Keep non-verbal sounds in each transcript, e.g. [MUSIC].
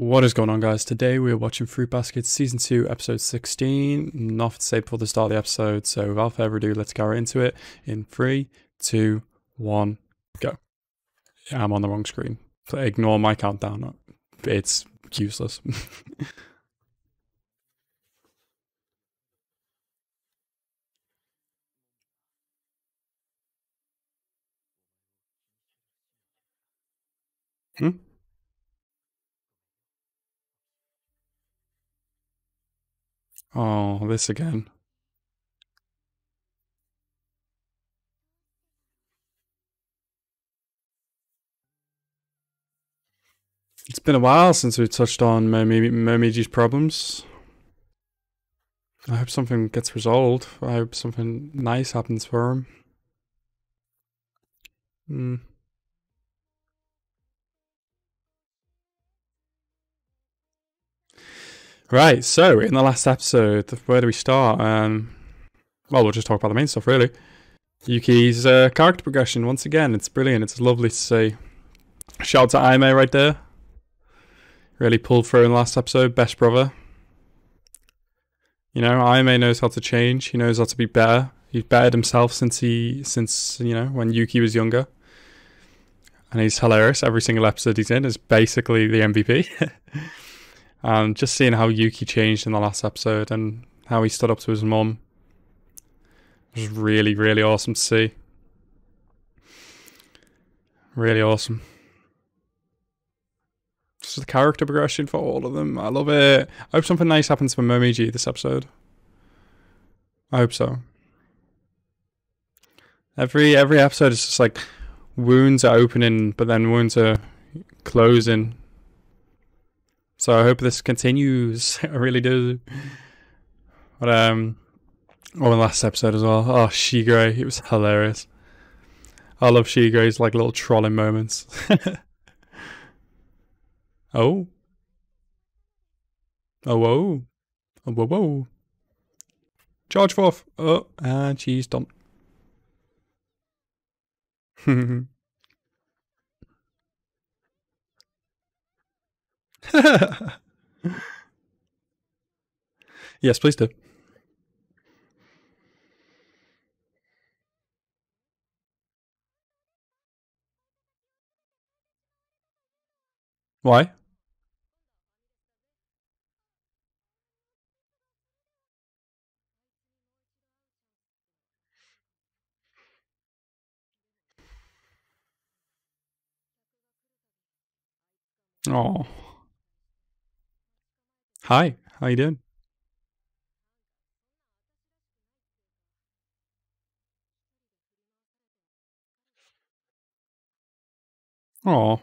What is going on, guys? Today we are watching Fruit Basket Season 2, Episode 16. Nothing to say before the start of the episode, so without further ado, let's go right into it in 3, 2, 1, go. Yeah, I'm on the wrong screen. Ignore my countdown. It's useless. [LAUGHS] hmm? Oh, this again. It's been a while since we touched on Momiji's problems. I hope something gets resolved. I hope something nice happens for him. Hmm. Right, so in the last episode, where do we start? Um, well, we'll just talk about the main stuff, really. Yuki's uh, character progression, once again, it's brilliant. It's lovely to see. Shout out to Ayame right there. Really pulled through in the last episode. Best brother. You know, Ayame knows how to change. He knows how to be better. He's bettered himself since he, since you know, when Yuki was younger. And he's hilarious. Every single episode he's in is basically the MVP. [LAUGHS] And just seeing how Yuki changed in the last episode and how he stood up to his mum was really, really awesome to see. Really awesome. Just the character progression for all of them. I love it. I hope something nice happens for Momiji this episode. I hope so. Every every episode is just like wounds are opening, but then wounds are closing so I hope this continues. [LAUGHS] I really do. But um, oh, the last episode as well. Oh, Shigure, it was hilarious. I love Shigure's like little trolling moments. [LAUGHS] oh. Oh, whoa. Oh, whoa, whoa. Charge forth. Oh, and she's done. [LAUGHS] [LAUGHS] yes, please do. Why? Oh. Hi, how you doing? Oh.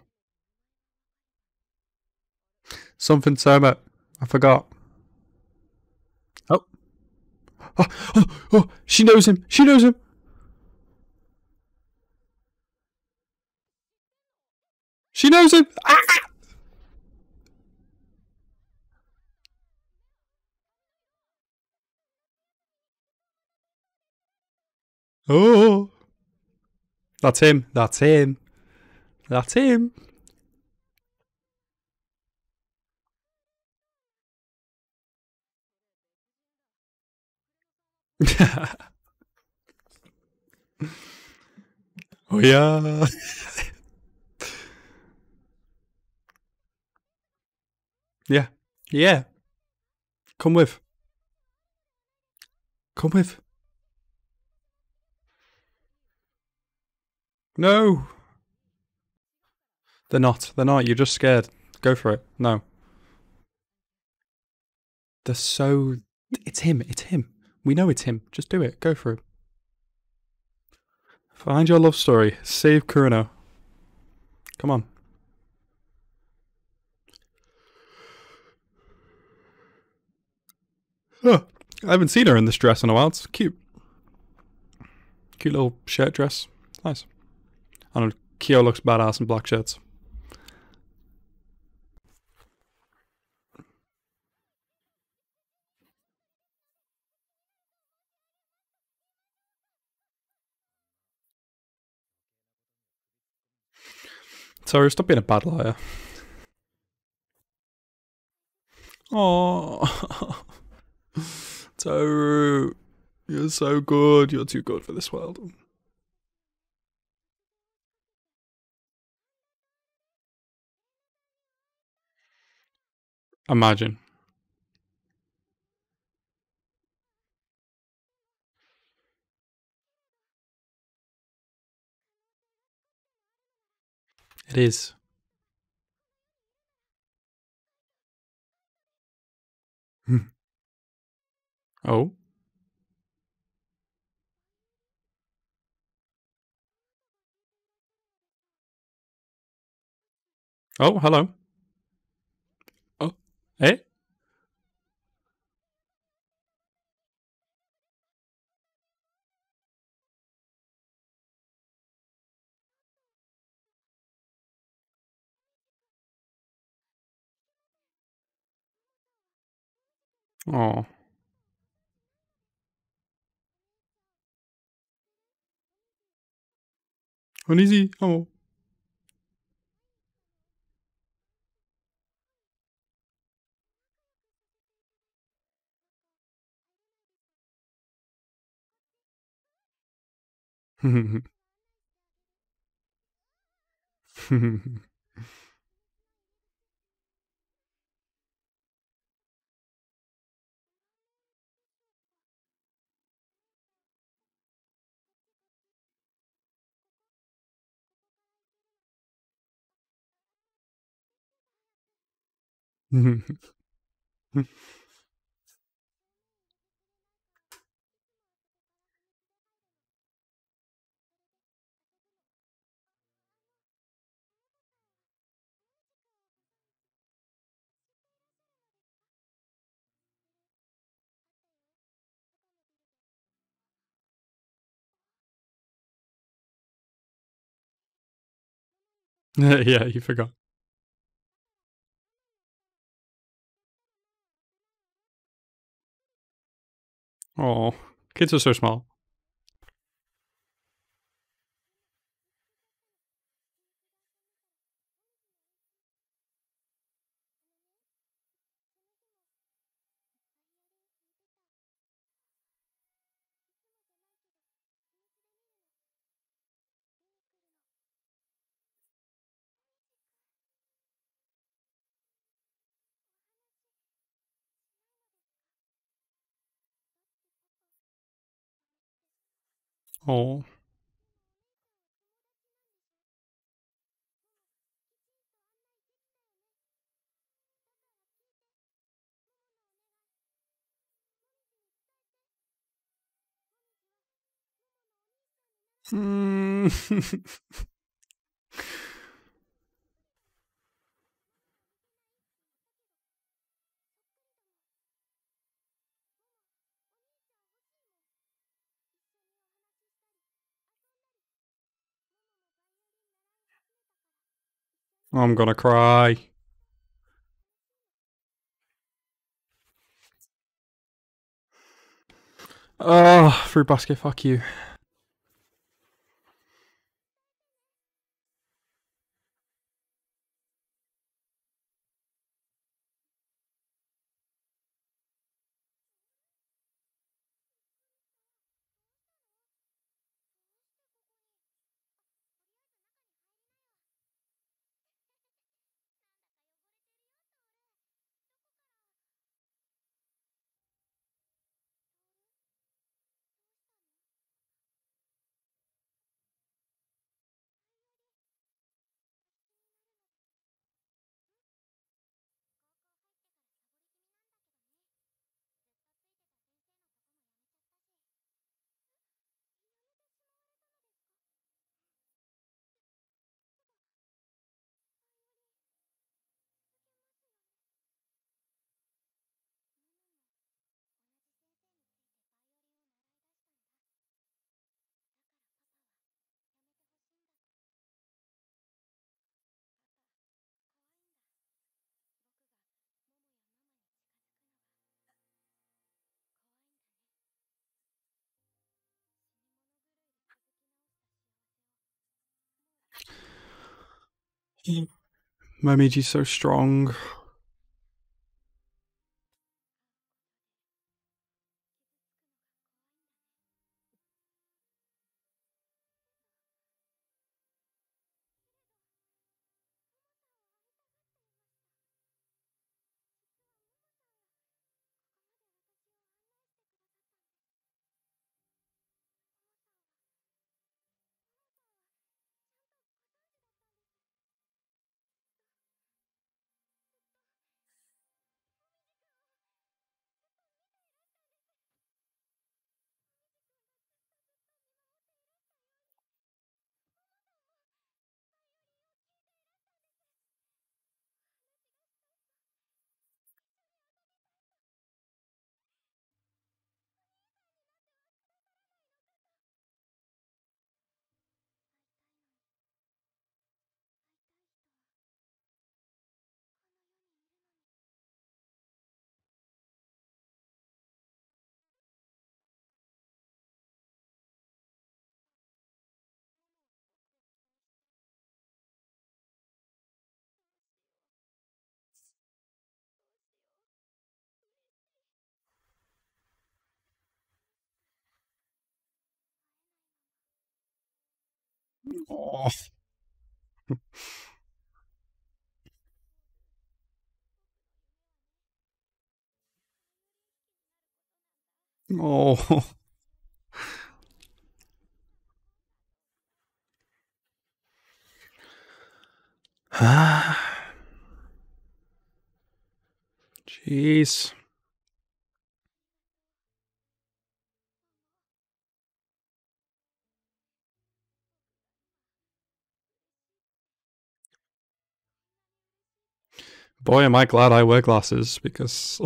Something so much. I forgot. Oh. [GASPS] Oh, oh, oh, she knows him. She knows him. She knows him. Ah! Oh, that's him. That's him. That's him. [LAUGHS] oh yeah. [LAUGHS] yeah. Yeah. Come with. Come with. No! They're not. They're not. You're just scared. Go for it. No. They're so. It's him. It's him. We know it's him. Just do it. Go for it. Find your love story. Save Kureno. Come on. I haven't seen her in this dress in a while. It's cute. Cute little shirt dress. Nice. I know, Kyo looks badass in black shirts. Sorry, stop being a bad liar. Oh, [LAUGHS] Tohru, you're so good. You're too good for this world. Imagine. It is. [LAUGHS] oh. Oh, hello. Oh, eh? Oh. Onizi, oh. Mm-hmm. [LAUGHS] [LAUGHS] yeah, you forgot. Oh, kids are so small. Oh. Mm. [LAUGHS] [LAUGHS] I'm gonna cry. Oh, fruit basket, fuck you. Momiji's so strong. [LAUGHS] Oh. oh. [SIGHS] Ah. Jeez. Boy, am I glad I wear glasses because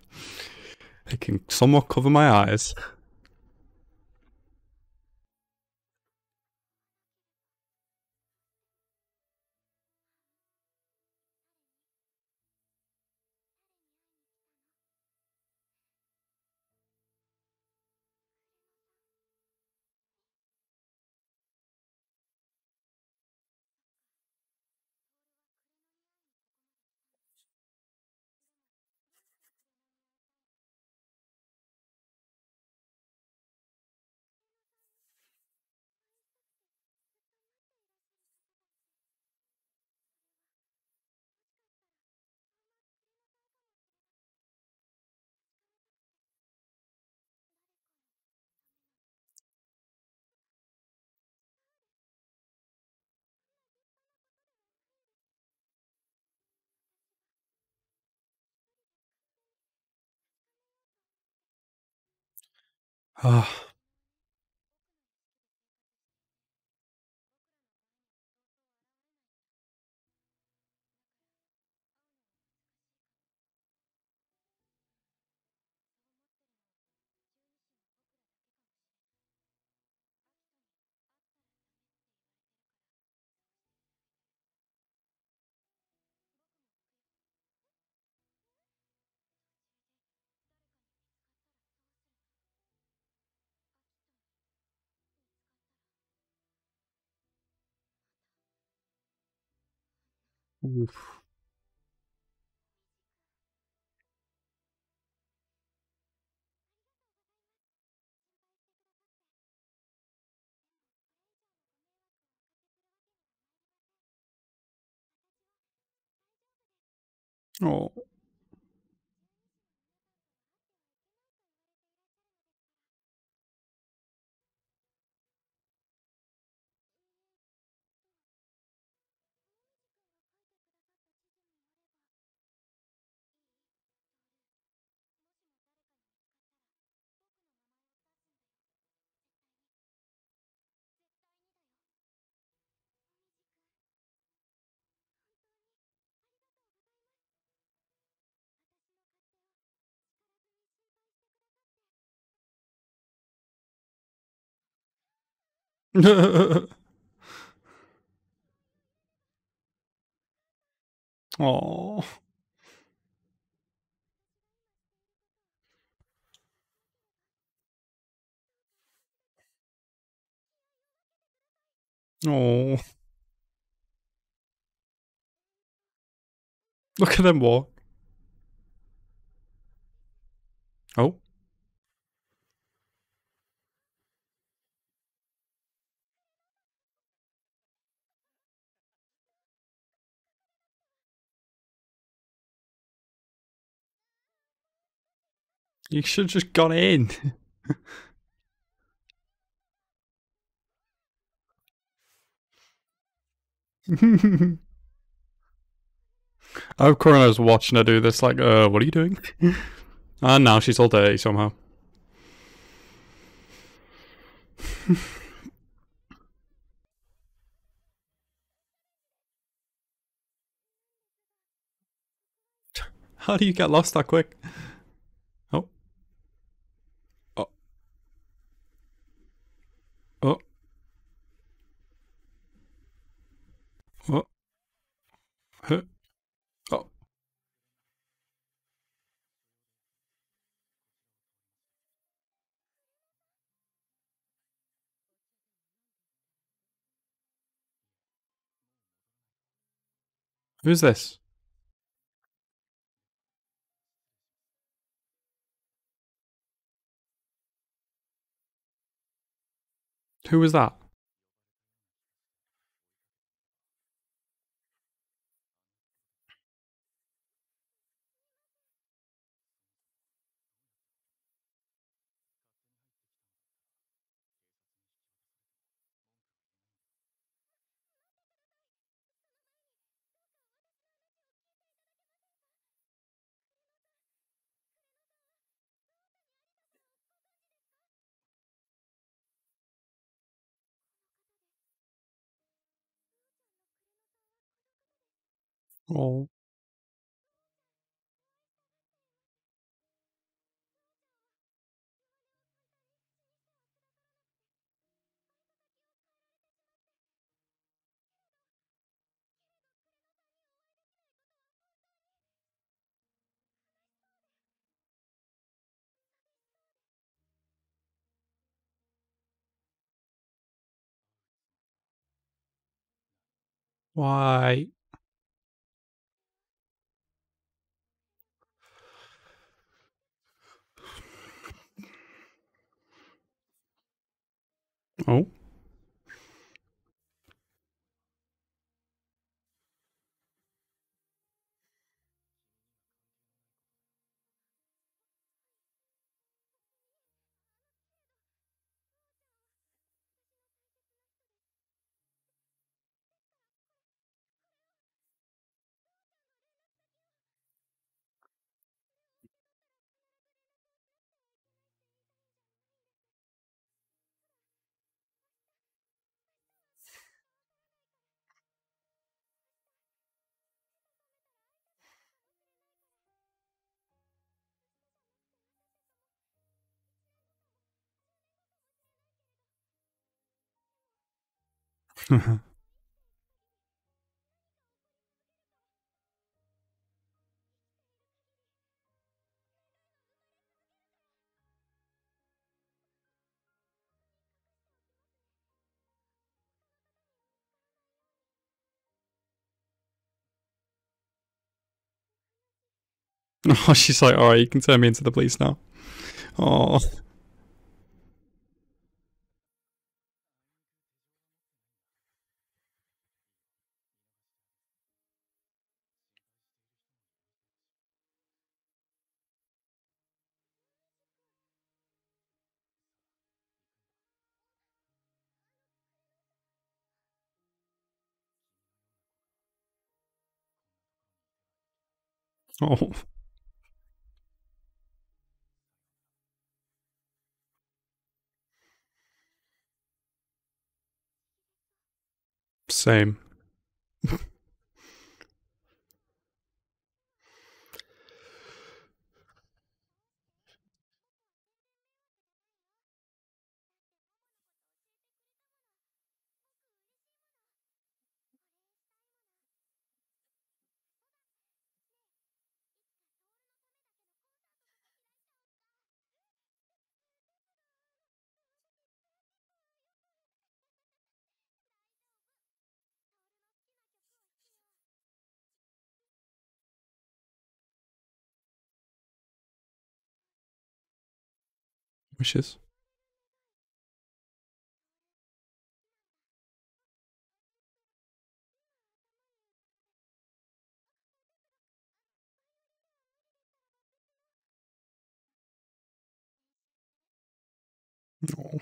[LAUGHS] they can somewhat cover my eyes. Ah. Oof. Oh. [LAUGHS] oh. Oh. [LAUGHS] Look at them walk. Oh. You should have just gone in. I hope Kureno's watching her do this, like, uh, what are you doing? and now she's all dirty somehow. How do you get lost that quick? Oh. Oh. Oh. Oh. Huh. Oh. Who's this? Who was that? Oh. Why? Oh. [LAUGHS] Oh, she's like, all right, you can turn me into the police now. Oh. Oh. [LAUGHS] Same. [LAUGHS] Wishes. Oh.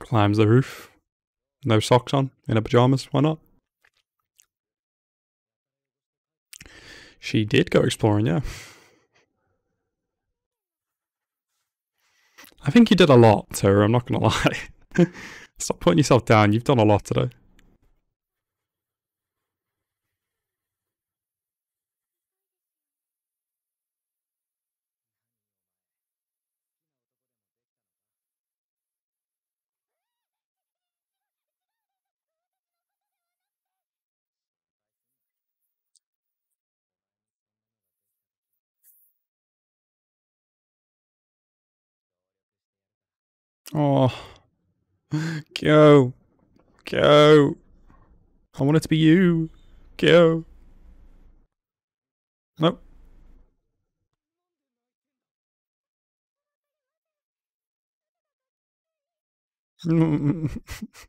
Climbs the roof. No socks on, in her pajamas. Why not? She did go exploring, yeah. I think you did a lot, Tohru, I'm not gonna [LAUGHS] lie. Stop putting yourself down, you've done a lot today. Oh. Go. Go. I want it to be you. Go. Nope. [LAUGHS]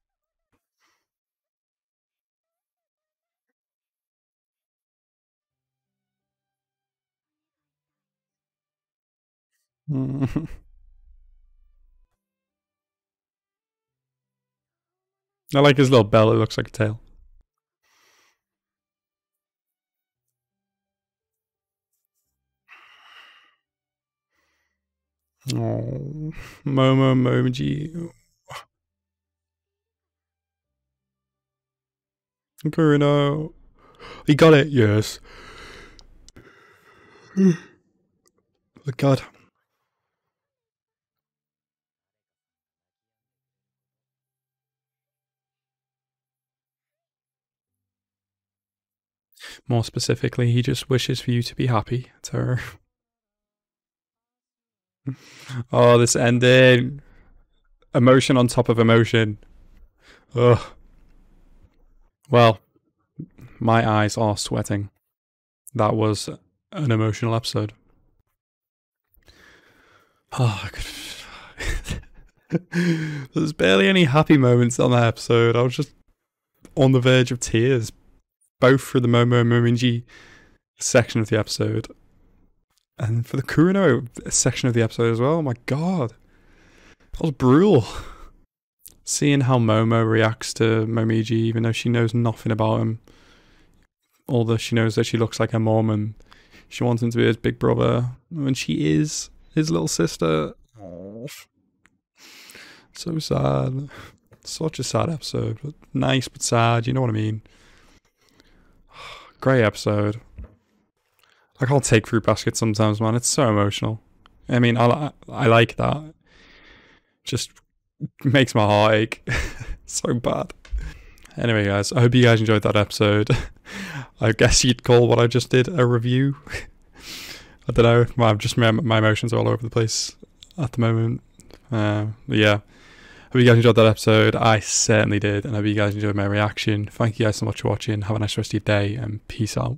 [LAUGHS] I like his little bell, it looks like a tail. Oh, Momo Momiji. Bruno. He got it, yes. [GASPS] oh, God. More specifically, he just wishes for you to be happy, Tohru. [LAUGHS] oh, this ending. Emotion on top of emotion. Ugh. Well, my eyes are sweating. That was an emotional episode. [SIGHS] Oh, [LAUGHS] There's barely any happy moments on that episode. I was just on the verge of tears, both for the Momo Momiji section of the episode and for the Kureno section of the episode as well. Oh my god. That was brutal. Seeing how Momo reacts to Momiji, even though she knows nothing about him. Although she knows that she looks like her mom and she wants him to be his big brother. When she is his little sister. Oh. So sad. Such a sad episode. Nice but sad, you know what I mean? Great episode. I can't take fruit basket sometimes, man. It's so emotional. I mean, I I like that. Just makes my heart ache [LAUGHS] so bad. Anyway, guys, I hope you guys enjoyed that episode. [LAUGHS] I guess you'd call what I just did a review. [LAUGHS] I don't know. I'm just my, my emotions are all over the place at the moment. Uh, yeah. Hope you guys enjoyed that episode. I certainly did, and I hope you guys enjoyed my reaction. Thank you guys so much for watching. Have a nice rest of your day, and peace out.